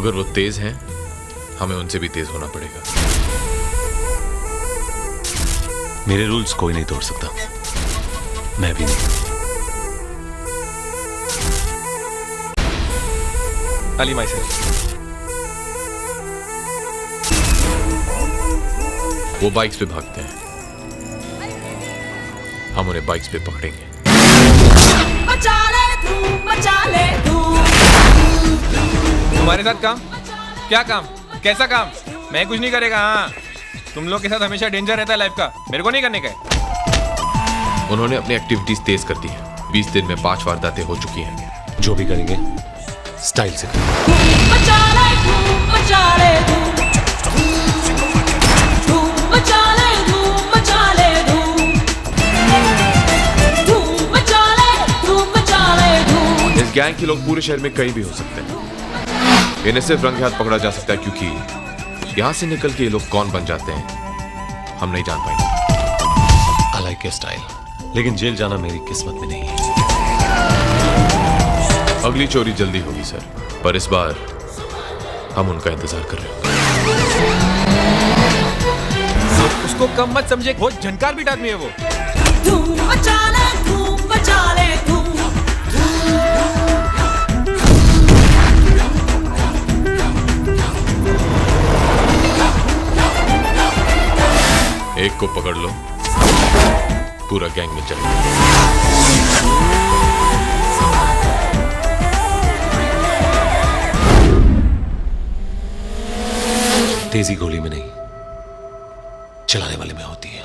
अगर वो तेज हैं हमें उनसे भी तेज होना पड़ेगा। मेरे रूल्स कोई नहीं तोड़ सकता। मैं भी नहीं। अली माई सर वो बाइक्स पे भागते हैं। हम उन्हें बाइक्स पे पकड़ेंगे। मचा ले धूम मचा ले धूम तुम्हारे साथ काम? क्या काम? कैसा काम? मैं कुछ नहीं करेगा हाँ। तुम लोग के साथ हमेशा डेंजर रहता है लाइफ का। मेरे को नहीं करने का उन्होंने अपनी एक्टिविटीज़ तेज कर दी है। बीस दिन में पाँच वारदातें हो चुकी हैं। जो भी करेंगे स्टाइल से इस गैंग के लोग पूरे शहर में कहीं भी हो सकते हैं। इन्हें सिर्फ़ रंगे हाथ पकड़ा जा सकता है क्योंकि यहाँ से निकल के ये लोग कौन बन जाते हैं हम नहीं जान पाएँगे। आई लाइक स्टाइल लेकिन जेल जाना मेरी किस्मत में नहीं है। अगली चोरी जल्दी होगी सर पर इस बार हम उनका इंतज़ार कर रहे हैं उसको कम मत समझे बहुत झनकार बीट आदमी है वो। एक को पकड़ लो। पूरा गैंग में चले। तेज़ी गोली में नहीं, चलाने वाले में होती है।